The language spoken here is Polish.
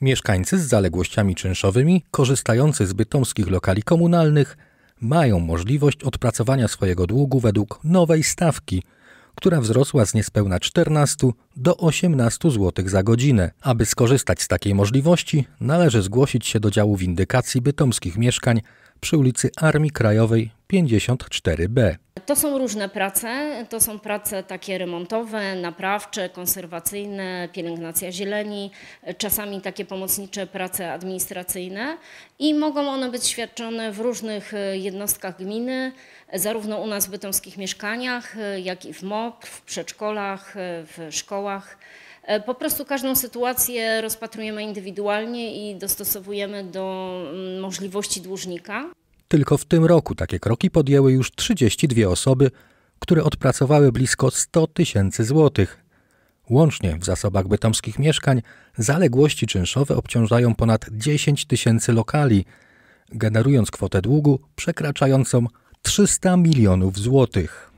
Mieszkańcy z zaległościami czynszowymi, korzystający z bytomskich lokali komunalnych, mają możliwość odpracowania swojego długu według nowej stawki, która wzrosła z niespełna 14 do 18 zł za godzinę. Aby skorzystać z takiej możliwości, należy zgłosić się do działu windykacji bytomskich mieszkań przy ulicy Armii Krajowej 54B. To są różne prace. To są prace takie remontowe, naprawcze, konserwacyjne, pielęgnacja zieleni, czasami takie pomocnicze prace administracyjne i mogą one być świadczone w różnych e, jednostkach gminy, zarówno u nas w bytomskich mieszkaniach, e, jak i w MOP, w przedszkolach, e, w szkołach. Po prostu każdą sytuację rozpatrujemy indywidualnie i dostosowujemy do mm, możliwości dłużnika. Tylko w tym roku takie kroki podjęły już 32 osoby, które odpracowały blisko 100 tysięcy złotych. Łącznie w zasobach bytomskich mieszkań zaległości czynszowe obciążają ponad 10 tysięcy lokali, generując kwotę długu przekraczającą 300 milionów złotych.